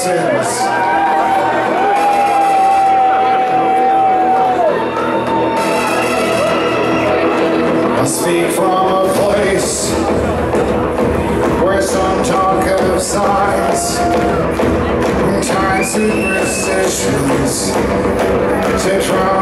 sins. I speak from a place where some talk of signs and time superstitions to try.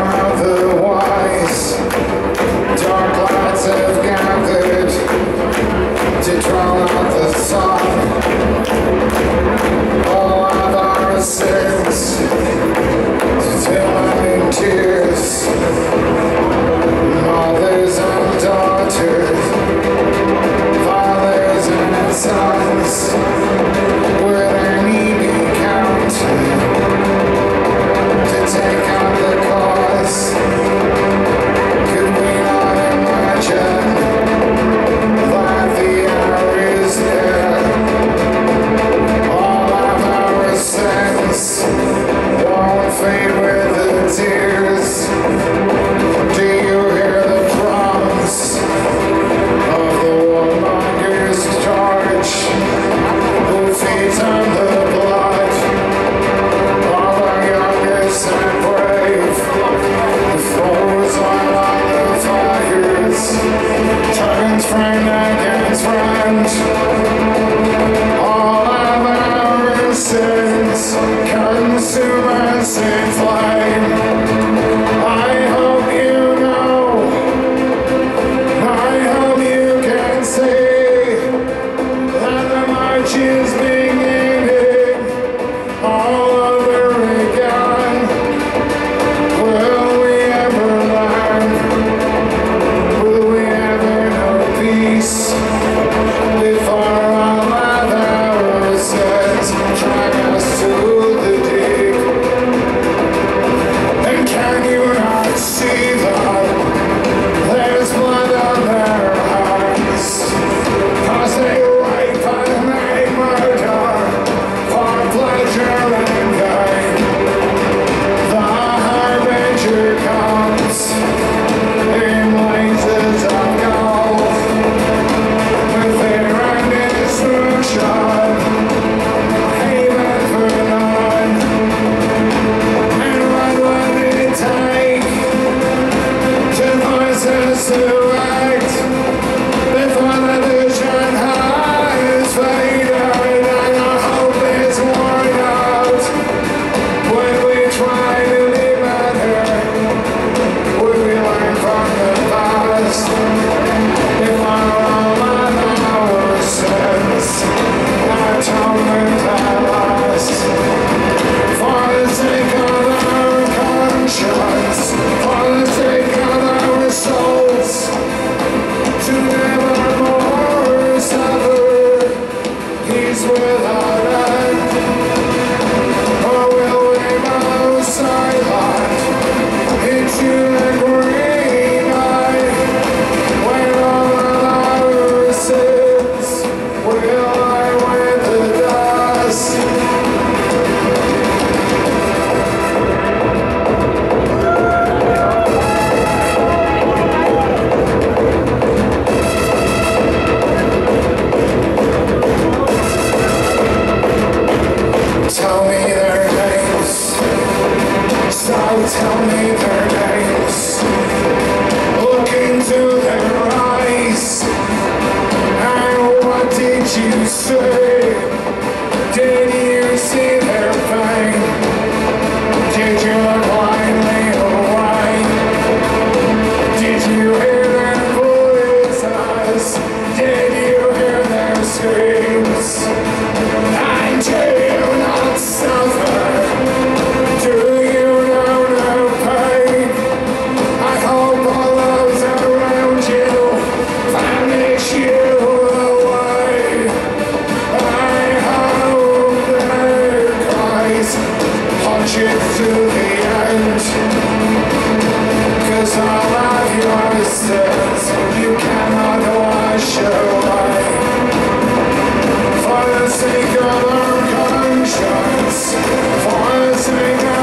박수 you say. I've You cannot wash away. For the sake of our conscience For the sake